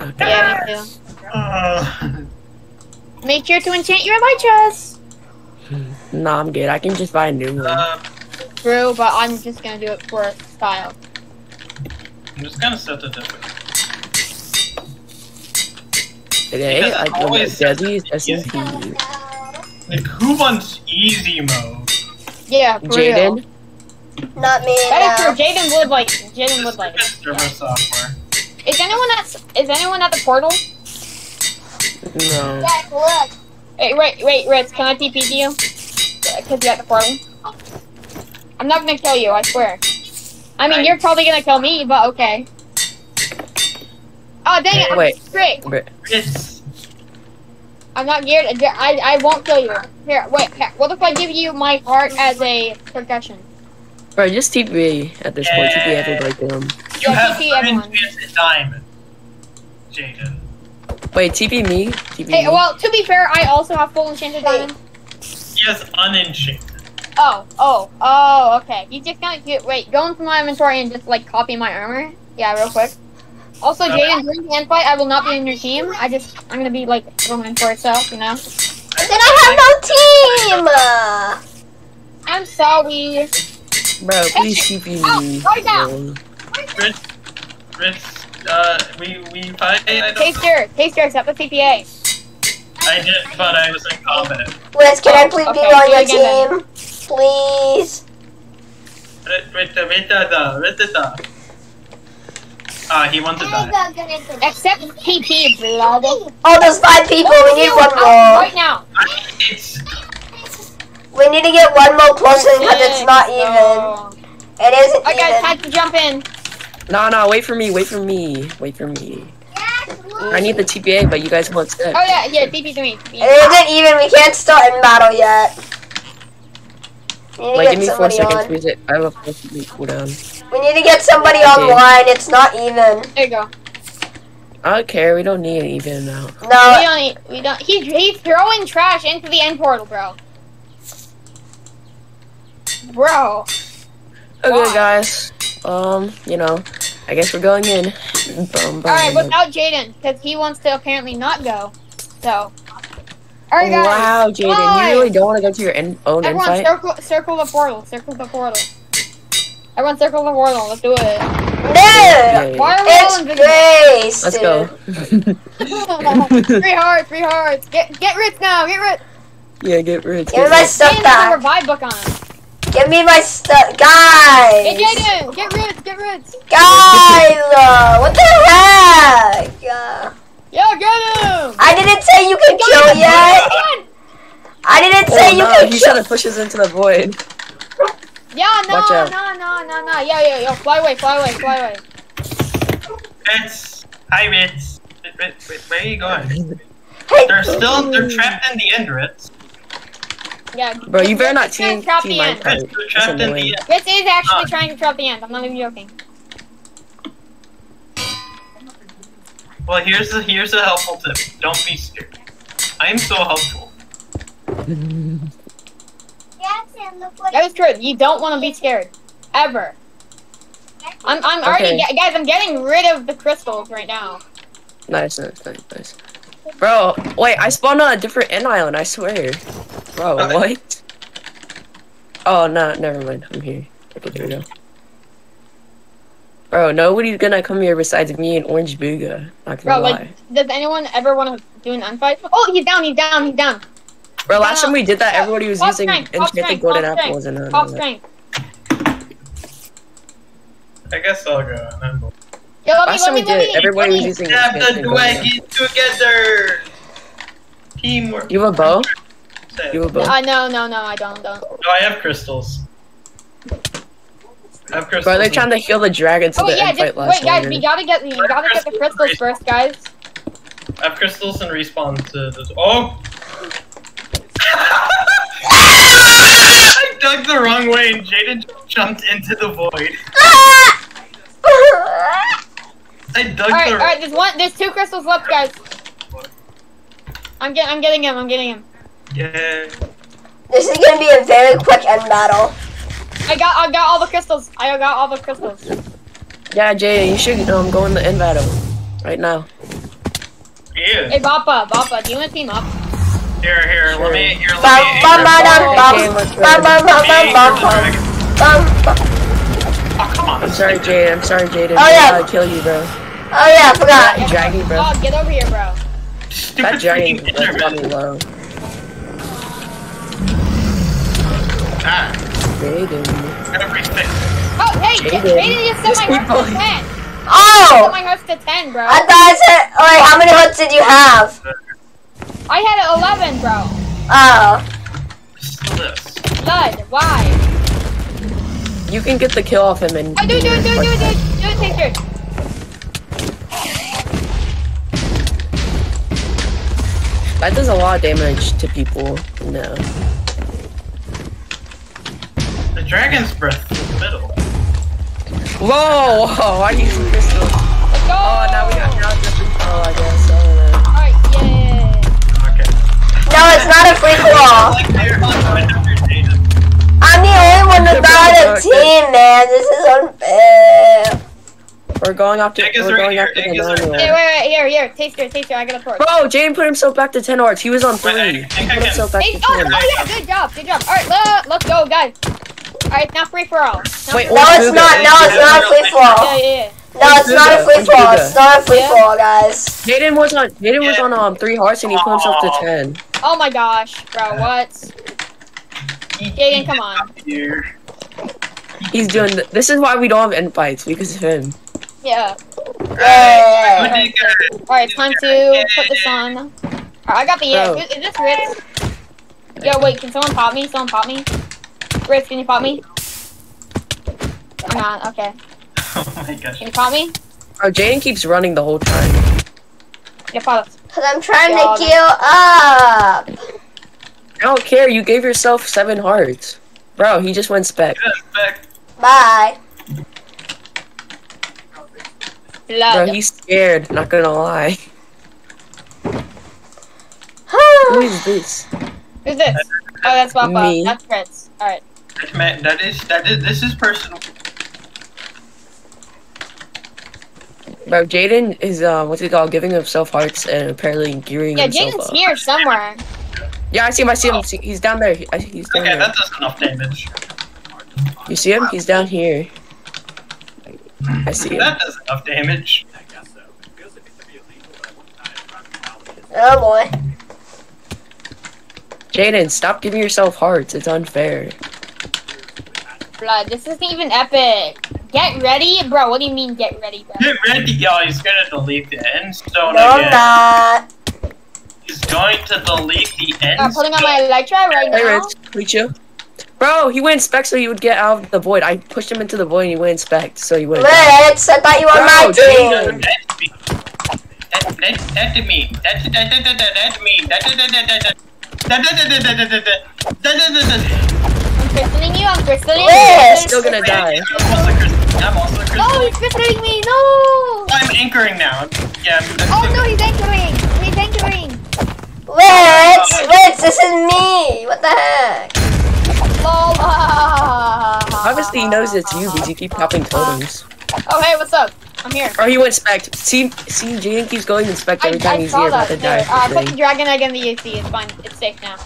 Okay. Yeah, me too. Uh, Make sure to enchant your elytras. Nah, I'm good. I can just buy a new one. uh, True, but I'm just gonna do it for style. I'm just gonna set the difficulty. Today, because I it go always with says easy. SMP. Like, who wants easy mode? Yeah. Jaden, Not me That is now. true. Jaden would like. Jaden would like. look at server software. Is anyone at? Is anyone at the portal? no. Wait, wait, wait, Ritz. Can I TP to you? Because you're at the portal. I'm not gonna kill you. I swear. I mean, Right. you're probably gonna kill me, but okay. Oh dang it! Wait. Great. It's I'm not geared. I, I won't kill you. Here, wait. Here. What if I give you my heart as a percussion? Bro, just TP at this point. TP Yeah. everybody to him. you Yeah, have TP everyone. enchanted diamond, Jaden. Wait, TP me? TP Hey, me? well, to be fair, I also have full enchanted diamond. He has unenchanted. Oh, oh, oh, okay. You just gonna get, wait, go into my inventory and just like copy my armor. Yeah, real quick. Also, Jaden, during the end fight, I will not be in your team. I just, I'm gonna be like going for itself, you know. Then I have no team. I'm sorry. Bro, please keep me. Ow, right now. bro. Rich, Rich, uh, we, we fight, I don't know. Taster, Taster, accept the TPA. I did, but I was in combat. Liz, can I please be Okay, on do your it again team? Please. Wait, wait, wait, da, wait, da. Ah, he wants to die. Accept TP, blood. Oh, there's five people. We need one more. Right now. We need to get one more person because it's not even. It isn't Alright, guys, even. time to jump in. No, no, wait for me, wait for me, wait for me. I need the TPA, but you guys won't stick. Oh yeah, yeah, TP to me. It isn't even. We can't start in battle yet. We need to Like, give me four seconds, on. please. I have a four second cooldown. We need to get somebody Okay. online. It's not even. There you go. I don't care, we don't need it even now. No. We No. don't. need- We don't. He's he's throwing trash into the end portal, bro. Bro. Okay, guys. Um, you know, I guess we're going in. Bum, bum, All right, without Jaden, because he wants to apparently not go. So. All right, guys. Wow, Jaden, you really don't want to go to your in- own Everyone, invite? circle circle the portal. Circle the portal. Everyone, circle the portal. Let's do it. No. Yeah, Why are we It's invisible? Grace. Let's go. three hearts, three hearts. Get get rich now. Get rich. yeah, get rid. Give me my stuff Jaden's a back. revive book on him. Give me my stuff, Get guys. Jaden. Get rich. Get rich. Guys, uh, what the heck? Uh, Yeah, get him. I didn't say you could kill him. yet. I didn't say Oh, you no, can he kill. sort of pushes into the void. Yeah, no, Watch out. no, no, no, no. Yeah, yeah, yo, fly away, fly away, fly away. it's, hi, Ritz. Ritz, Ritz, Where are you going? Hey, They're still, they're trapped in the end, Ritz. Yeah. Bro, you better not Ritz team, to trap team the my end. part. Ritz, they're That's trapped in the end. Ritz is actually Ah. trying to trap the end. I'm not even joking. Well, here's a, here's a helpful tip. Don't be scared. I am so helpful. That is true. You don't want to be scared, ever. I'm, I'm already, guys. I'm getting rid of the crystals right now. Nice, nice, nice, nice. Bro, wait, I spawned on a different end island, I swear. Bro, Okay. what? Oh, no, never mind. I'm here. Okay, there we go. Bro, nobody's gonna come here besides me and Orange Booga. Not Bro, gonna lie. like, does anyone ever want to do an end fight? Oh, he's down. He's down. He's down. Bro, last time we did that, everybody was top using strength, enchanted golden top apples and uh, Top strength. I guess I'll go. I'm going. Yo, let me, Last let time me, we let did me. everybody let was me- using Snap the enchanted golden apples. wagon together! Teamwork. You have a bow? You have a bow? Uh, no, no, no, I don't, don't. No, I have crystals. I have crystals. Bro, they're trying to heal the dragon to Oh the yeah, fight just last wait, guys. time. We gotta get, we gotta get the crystals first, guys. I have crystals and respawn to this. Oh! I dug the wrong way and Jaden jumped into the void. I dug All right, the all right. There's one, there's two crystals left, guys. I'm getting, I'm getting him. I'm getting him. Yeah. this is gonna be a very quick end battle. I got, I got all the crystals. I got all the crystals. Yeah, Jay, you should um, go in the end battle. Right now. Yeah. Hey, Bappa, Bappa, do you want to team up? Here, here, let me, here, let Bum, me. bum, bum, anchor- bum, Okay, let's bum, bum, bum, me bum, anchor bum, the bum, dragon. bum, bum. Oh, come on. I'm sorry, Jay. I'm sorry, Jaden. Oh, yeah. I'll kill you, bro. Oh yeah, I forgot. Yeah, dragging, bro. Oh, get over here, bro. Stupid that is fucking low. Ah. Jaden. Oh, hey, Jaden, you set my heart to 10. Oh! Set my heart to 10, bro. I thought I said, wait, how many hearts did you have? I had 11, bro. Oh. Blood, why? You can get the kill off him and- Oh, dude, dude, dude, dude, dude, dude, take care. That does a lot of damage to people. No. The dragon's breath in the middle. Whoa! Whoa! Why do you use crystal? Let's go. Oh, now we got now it's a free throw, I guess. I don't know. Alright, yeah. Okay. no, it's not a free for all. Like, they're not going after Jaden. I'm the only one without a team, man. This is unfair. Bro, We're going after. Egg is We're right going here, after the egg is right nine Here, wait, wait, here, here. Taster, taster. I got a torch. Bro, Jane put himself back to ten hearts. He was on Wait, three. I- I He put can- himself back Hey, to oh, ten. oh yeah, good job, good job. All right, let, let's go, guys. All right, now free for all. Now Wait, No, it's not. that. No, it's not a free for all. yeah, yeah. No, Let's it's not a free Let's for all. It's not a free Yeah. for all, guys. Jaden was on. Jaden was on um three hearts and he put himself to ten. Oh my gosh, bro, what? Jaden, come on. Here. He's doing. Th- this is why we don't have end fights because of him. Yeah. Yeah. Good digger. All right, time to put this on. All right, I got the Bro. Oh. egg. Is this Ritz? Yo, wait, can someone pop me? Someone pop me? Ritz, can you pop me? Or not? Okay. Oh my gosh. Can you pop me? Oh, Jaden keeps running the whole time. Yeah, pop us. Cause I'm trying Yeah, to heal up. I don't care. You gave yourself seven hearts. Bro, he just went spec. Back. Bye. Bro, he's scared. Not gonna lie. Who is this? Who's this? Oh, that's Papa. Me. That's Ritz. All right. Man, that is that is this is personal. Bro, Jaden is uh, what's it called? Giving himself hearts and apparently gearing himself. Yeah, himself Jaden's up. here somewhere. Yeah, I see him. I see him. He's down there. I think he's down Okay, there. that does enough damage. You see him? He's down here. I see him. That does enough damage. Oh boy. Jaden, stop giving yourself hearts. It's unfair. Blood. This isn't even epic. Get ready, bro. What do you mean get ready, bro? Get ready, y'all. He's gonna delete the end stone No, I'm again. not. He's going to delete the end I'm putting on my Elytra right Hey, now. Rich. Meet you. Bro, he went spec so he would get out of the void. I pushed him into the void and he went spec so he wouldn't. die. Ritz, I thought you were my Bro, team. That's me. That, that, that's me. That's that, that, that, that, that's me. That, that, that, that, that, that. That, that, that, that, that, that, that, that, that, that, that. I'm crystalling you. I'm crystalling Yes. you. Still gonna die. I'm also crystal. I'm also crystal. No, he's crystalling me. No. I'm anchoring now. Yeah. I'm, Oh no, he's anchoring. He's anchoring. Ritz, Ritz, this is me. What the heck? Lol. Obviously he knows it's you because you keep popping totems. Oh hey, what's up? I'm here. Or he went spec. See, see, Jaden keeps going in spec I, every time I he's saw here about that. to There. die. Uh, I put the dragon egg in the AC. It's fine. It's safe now.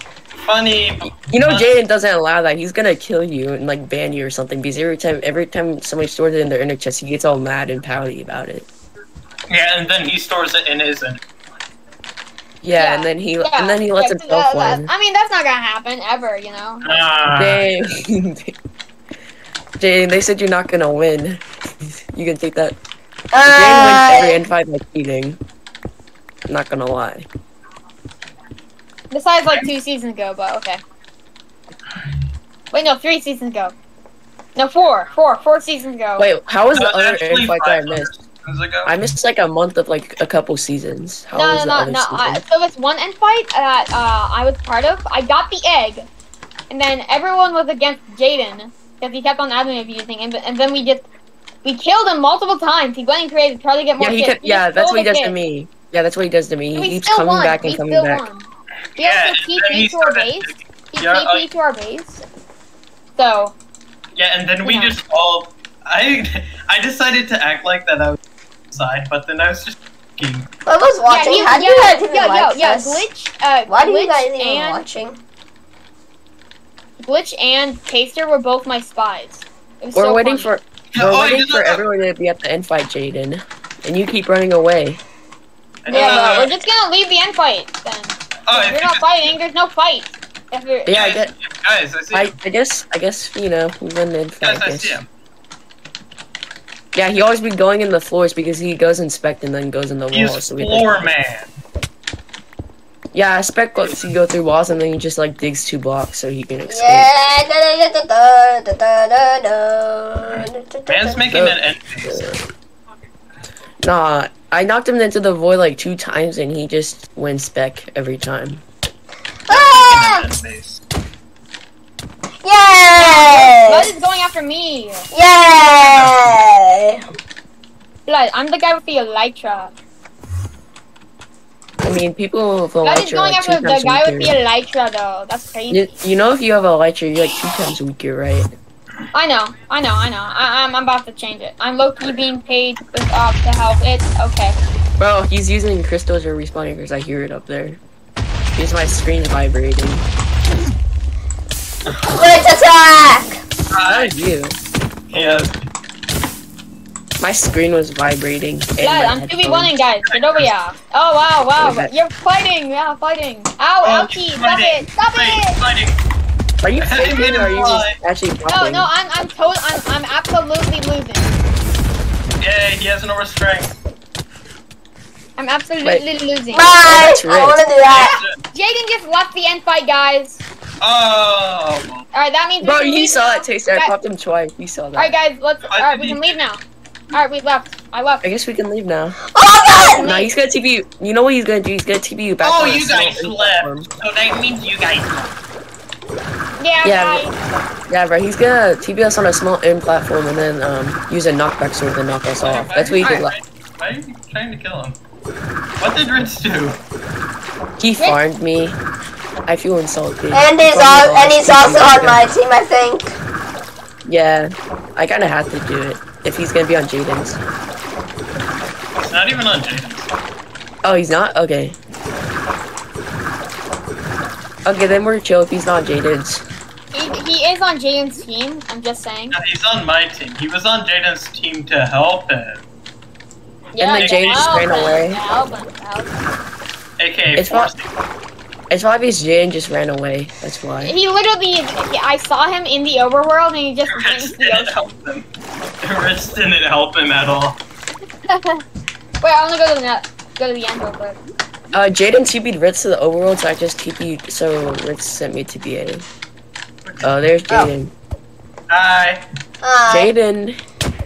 funny. You know Jaden doesn't allow that. He's gonna kill you and like ban you or something because every time every time somebody stores it in their ender chest, he gets all mad and pouty about it. Yeah, and then he stores it in his. end. Yeah, Yeah. and then he Yeah. and then he lets yeah, himself uh, uh, win. I mean, that's not gonna happen ever. You know. Ah. Dang. Jaden, they said you're not gonna win. you can take that. Jaden wins every Uh, end fight by cheating. Not gonna lie. Besides, like two seasons ago, but okay. Wait, no, three seasons ago. No, four, four, four seasons ago. Wait, how was the other actually end fight that I missed? Seasons ago. I missed like a month of like a couple seasons. How no, was no, the no, other no. I, season? so this one end fight that uh, I was part of, I got the egg, and then everyone was against Jaden because he kept on admin abusing, and and then we just we killed him multiple times. He went and created, tried to get more. Yeah, he kills. could, yeah, that's what he the does to me. Yeah, that's what he does to me. He keeps coming won. back and we coming still back. Won. He Yeah, also and he TP to our base. He Yeah, TP I- to our base. So Yeah, and then we Yeah. just all. I I decided to act like that I was side, but then I was just. fucking- I was watching. Yeah, How do you yeah, guys even yo, like yo, yo, this? Glitch, uh, Why do you guys even and watching? Glitch and Taster were both my spies. We're so waiting funny. for we're oh, waiting for everyone to be at the end fight, Jaden, and you keep running away. I did Yeah, not- we're just gonna leave the end fight then. Oh, if if you're not fighting, there's no fight. If you're, Yeah, I guys, get. Guys, I see. I, I guess I guess you know we run the end fight. guys, I I guess. see him. Yeah, he always be going in the floors because he goes inspect and then goes in the He's walls. So floor man. Yeah, spec lets you go through walls and then he just like digs two blocks so he can escape. Man's making so, an. Nah, I knocked him into the void like two times and he just went spec every time. Ah! End face. Blood Yay! is going after me. Yay! Blood, I'm the guy with the elytra. I mean, people with a Blood is elytra are going like two after the times guy with the weaker. elytra though. That's crazy. You, you know, if you have a elytra, you're like two times weaker, right? I know, I know, I know. I, I'm, I'm about to change it. I'm low key being paid with, uh, to help. It's okay. Bro, he's using crystals or respawning because I hear it up there. Because my screen's vibrating. Witch attack! Hi. Not you. Yeah. My screen was vibrating. and Yeah, my I'm headphones. 2v1ing, guys. Get over here. Oh, wow, wow. Okay. You're fighting. Yeah, fighting. Ow, Oh, ouchie. Stop fighting, it. Stop fighting, it. Fighting. Are you I had to faking or are you him just wide. actually No, no, I'm, I'm told, I'm, I'm absolutely losing. Yay, he has no restraint. I'm absolutely losing. Bye! that's I rich. wanna do that. Jaden just left the end fight, guys. Oh. Alright, that means we Bro, can you leave saw now. that taste. I Guys- popped him twice. You saw that. Alright, guys, let's. Alright, we can leave now. Alright, we left. I left. I guess we can leave now. Oh god! Nah, he's gonna TP you. You know what he's gonna do? He's gonna TP you back. Oh, you guys left. platform. So that means you guys left. Yeah, Yeah, guys. Yeah, bro, he's gonna TP us on a small end platform and then um use a knockback sword to knock us off. That's what he did. Why la- why are you trying to kill him? What did Ritz do? He farmed me. I feel insulted. And he's, farmed and he's also on my team, I think. Yeah, I kind of have to do it if he's gonna be on Jaden's. It's not even on Jaden's. Oh, he's not. Okay. Okay, then we're chill if he's not on Jaden's. He, he is on Jaden's team. I'm just saying. No, he's on my team. He was on Jaden's team to help him. Yeah, then yeah, Jaden just ran away. yeah, Help him, help him. AKA It's not- forcing. It's probably because Jaden just ran away. That's why. He literally, I saw him in the overworld and he just went Ritz into the didn't ocean. help him. Ritz didn't help him at all. Wait, I'm gonna go to the net. Go to the end real quick. Uh, Jaden TP'd Ritz to the overworld, so I just TP'd. So Ritz sent me to BA. Oh, there's Jaden. Hi. Hi. Jaden.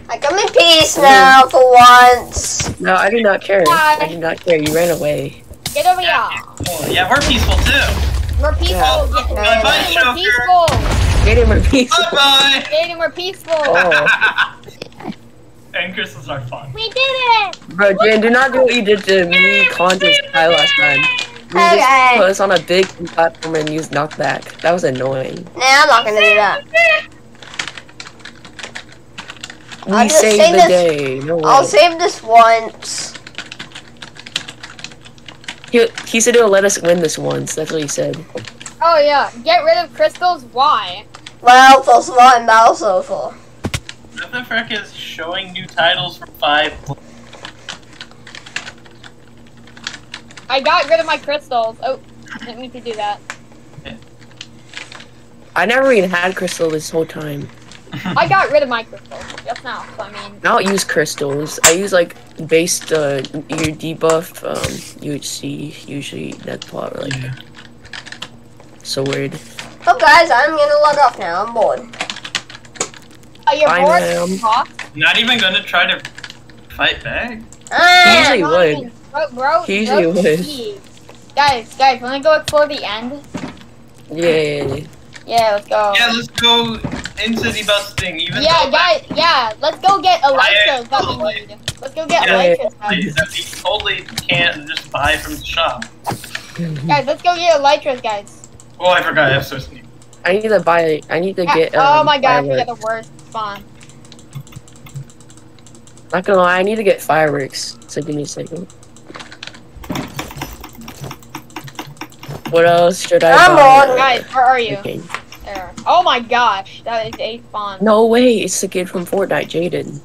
I come in peace now for once. No, I do not care. Hi. I do not care. You ran away. Get over here. Yeah, we're peaceful too. We're peaceful. Yeah. Get- Bye, bye, Jaden, we're Joker. peaceful. Jaden, we're peaceful. Bye Jaden, we're peaceful. Oh. bye. and crystals are fun. We did it. Bro, Jaden, do not do what you did to me, Conjur's Kai last time. You Okay. just put us on a big platform and use knockback. That was annoying. Nah, I'm not gonna do that. We saved say the this- day. No way. I'll save this once. He, he said he'll let us win this once. That's what he said. Oh yeah. Get rid of crystals. Why? Well, first of all, I'm Battle Social. What the frick is showing new titles for five? I got rid of my crystals. Oh, didn't mean to do that. I never even had crystal this whole time. I got rid of my crystals just now. So I mean, I don't use crystals. I use like based uh your debuff, um UHC, usually net plot or like Yeah. weird. Oh, guys, I'm gonna log off now. I'm bored. your I board am. Not even gonna try to fight back. Ah, usually would. Bro, bro, He usually bro, would. please. Guys, guys, wanna go explore the end? Yeah. Yeah, let's go. Yeah, let's go into the busting. Even Yeah, guys, yeah, let's go get elytras that we need. Let's go get Yeah, elytras, guys. Please, that we totally can't just buy from the shop. Guys, let's go get elytras, guys. Oh, I forgot I have so sneak. I need to buy. I need to Yeah, get. oh Um, my god, we fireworks. got the worst spawn. Not gonna lie, I need to get fireworks. So give me a second. What else should I I'm buy? on. Guys, where are you? Okay. There. Oh my gosh, that is a spawn. No way, it's the kid from Fortnite, Jaden.